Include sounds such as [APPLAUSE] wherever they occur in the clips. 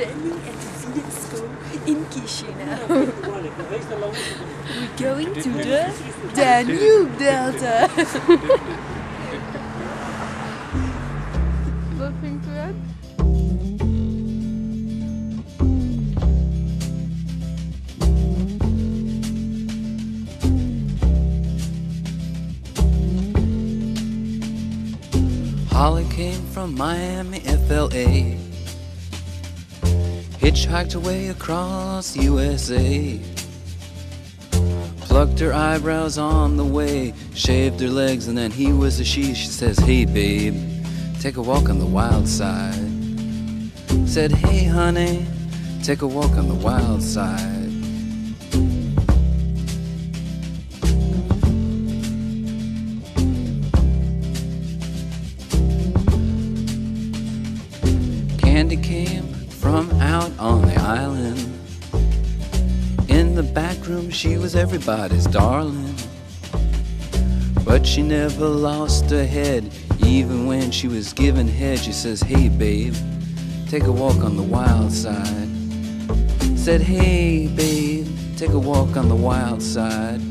standing at the Fiasco in Chisinau. [LAUGHS] We're going to the [LAUGHS] Danube Delta. Wat vindt u het? Holly came from Miami, FLA. Hitchhiked way across USA. Plucked her eyebrows on the way, shaved her legs, and then he was a she. She says, Hey babe, take a walk on the wild side. Said, Hey honey, take a walk on the wild side. Candy came from out on the island. In the back room, she was everybody's darling. But she never lost her head, even when she was given head. She says, Hey babe, take a walk on the wild side. Said, Hey babe, take a walk on the wild side.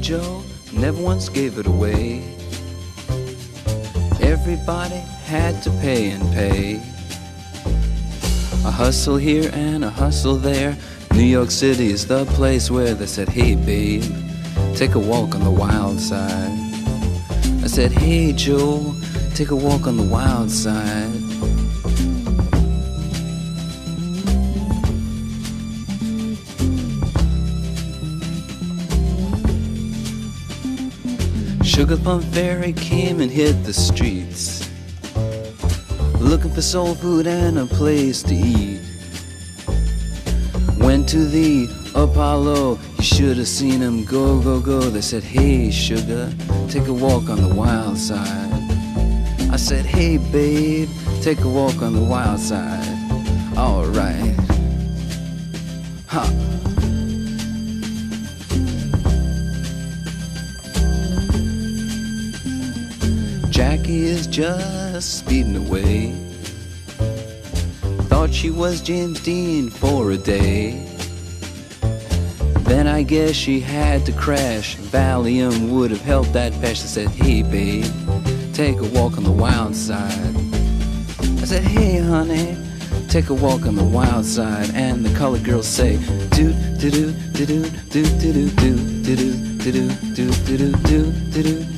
Joe never once gave it away. Everybody had to pay and pay. A hustle here and a hustle there. New York City is the place where they said, Hey babe, take a walk on the wild side. I said, Hey Joe, take a walk on the wild side. Sugar Plum Fairy came and hit the streets, looking for soul food and a place to eat. Went to the Apollo, you should have seen him go, go, go. They said, Hey, sugar, take a walk on the wild side. I said, Hey, babe, take a walk on the wild side. Alright. Ha. Jackie is just speeding away. Thought she was James Dean for a day. Then I guess she had to crash. Valium would have helped that patch. I said, Hey babe, take a walk on the wild side. I said, Hey honey, take a walk on the wild side. And the colored girls say, Do do do do do do do do do do do do do do do do do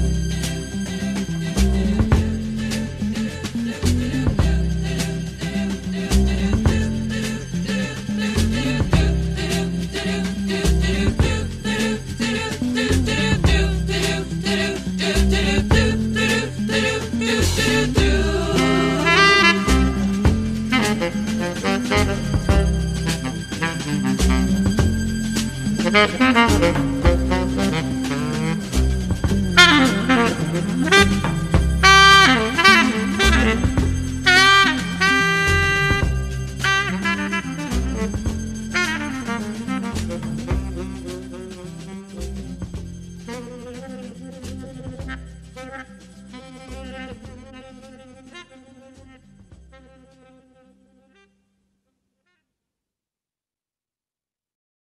Música